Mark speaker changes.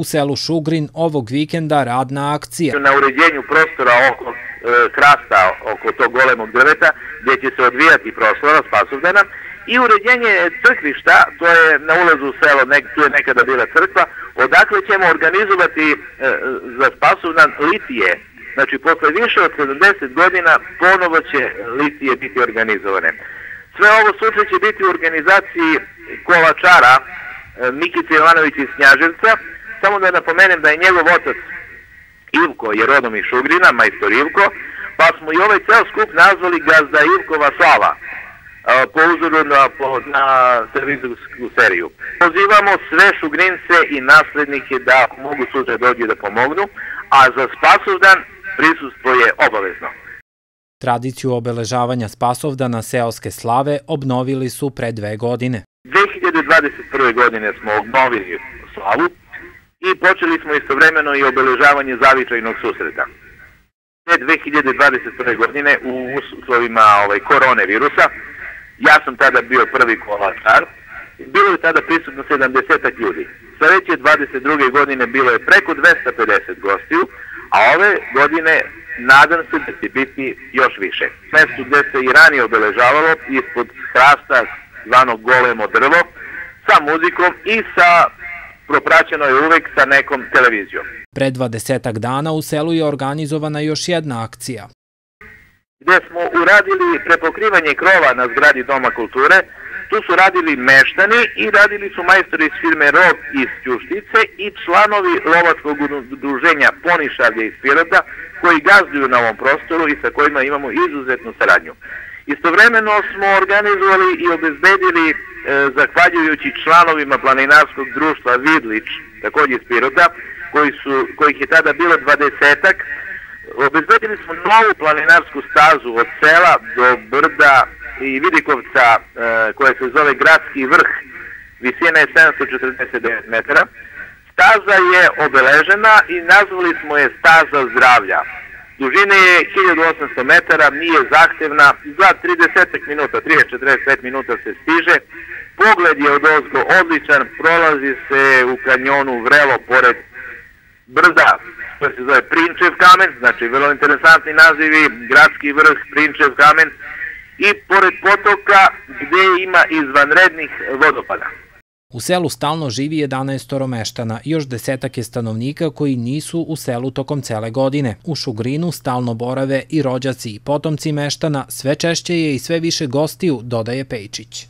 Speaker 1: U selu Šugrin ovog vikenda radna akcija.
Speaker 2: Na uređenju prostora oko e, krasta, oko tog golemog drveta, gdje će se odvijati proslava spasovdana, i uređenje crkvišta, to je na ulazu u selo, nek, tu je nekada bila crkva, odakle ćemo organizovati e, za spasovdan litije. Znači, posle više od 70 godina ponovo će litije biti organizovane. Sve ovo slučaj će biti u organizaciji kolačara e, Mikice Ivanović iz Snjaževca, samo da napomenem da je njegov otac Ivko je rodom iz Šugrina, majstor Ivko, pa smo i ovaj ceo skup nazvali Gazda Ivkova Slava po uzoru na, na televizijsku seriju. Pozivamo sve šugrince i naslednike da mogu sutra dođe da pomognu, a za Spasovdan prisustvo je obavezno.
Speaker 1: Tradiciju obeležavanja Spasovdana seoske slave obnovili su pre dve godine.
Speaker 2: 2021. godine smo obnovili slavu i počeli smo istovremeno i obeležavanje zavičajnog susreta. Te 2021. godine u uslovima ovaj, korone virusa, ja sam tada bio prvi kolačar, bilo je tada prisutno 70 ljudi. Sledeće 22. godine bilo je preko 250 gostiju, a ove godine nadam se da će biti još više. Mesto gde se i ranije obeležavalo, ispod hrasta zvanog golemo drvo, sa muzikom i sa propraćeno je uvek sa nekom televizijom.
Speaker 1: Pre dvadesetak dana u selu je organizovana još jedna akcija.
Speaker 2: Gde smo uradili prepokrivanje krova na zgradi Doma kulture, tu su radili meštani i radili su majstori iz firme Rog iz Ćuštice i članovi lovačkog udruženja Ponišavlje iz Pirota koji gazduju na ovom prostoru i sa kojima imamo izuzetnu saradnju. Istovremeno smo organizovali i obezbedili, E, zahvaljujući članovima planinarskog društva Vidlić, također iz Pirota, koji su, kojih je tada bilo dvadesetak, obezbedili smo novu planinarsku stazu od sela do Brda i Vidikovca, e, koja se zove Gradski vrh, visina je 749 metara. Staza je obeležena i nazvali smo je Staza zdravlja. Dužine je 1800 metara, nije zahtevna, za 30 minuta, 30-45 minuta se stiže. Pogled je od ozgo odličan, prolazi se u kanjonu vrelo pored brda, što se zove Prinčev kamen, znači vrlo interesantni nazivi, gradski vrh, Prinčev kamen, i pored potoka gdje ima izvanrednih vodopada.
Speaker 1: U selu stalno živi 11 meštana i još desetak je stanovnika koji nisu u selu tokom cele godine. U Šugrinu stalno borave i rođaci i potomci meštana, sve češće je i sve više gostiju, dodaje Pejčić.